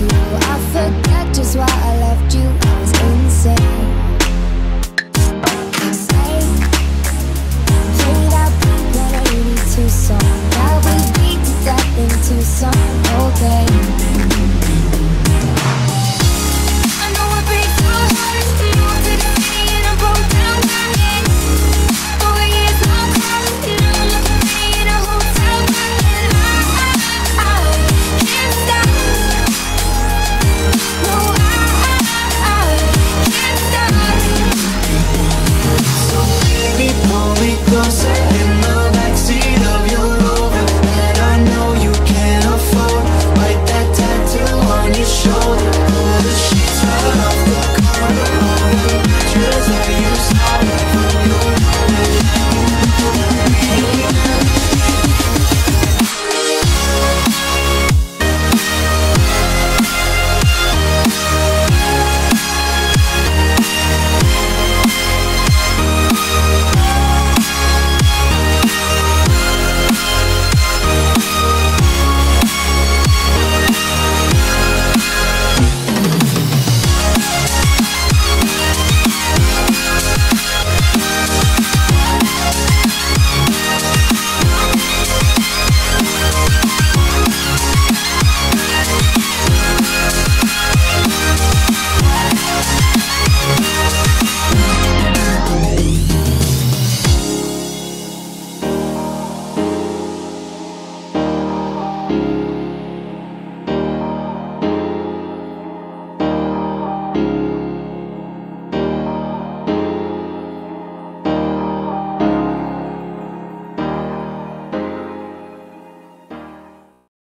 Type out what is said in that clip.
know I